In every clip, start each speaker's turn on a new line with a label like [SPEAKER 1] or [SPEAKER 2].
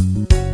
[SPEAKER 1] you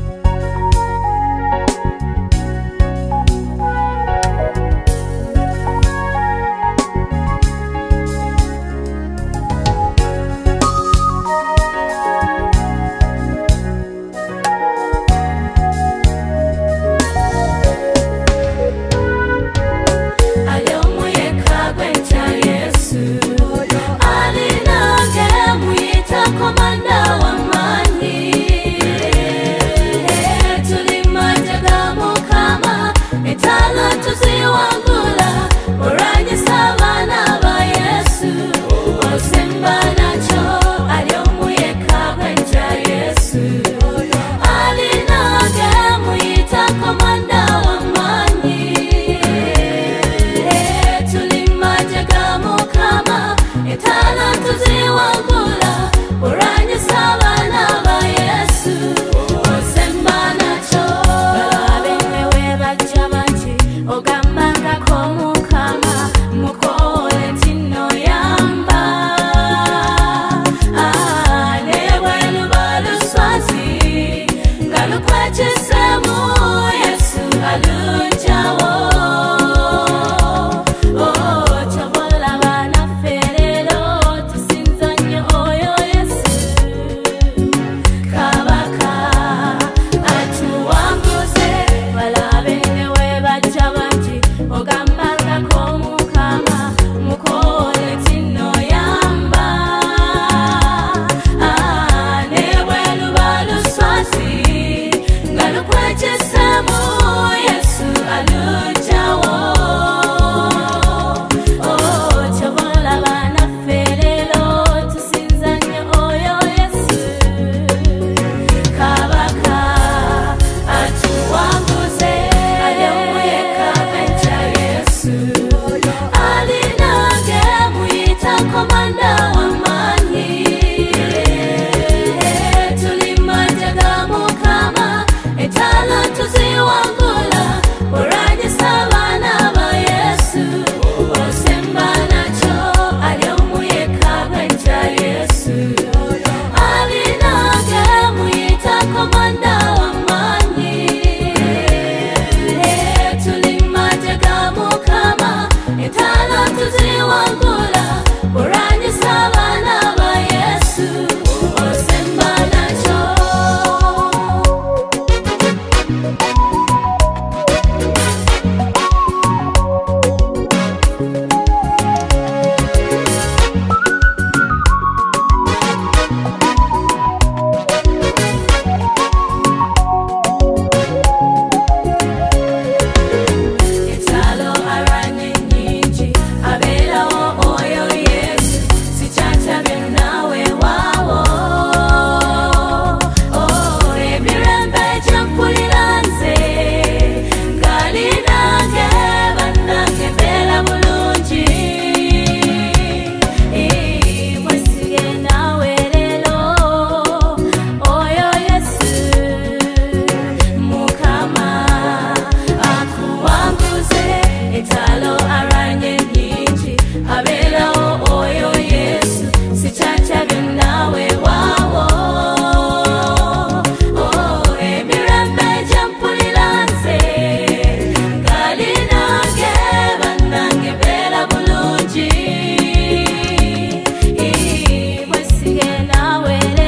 [SPEAKER 1] duele.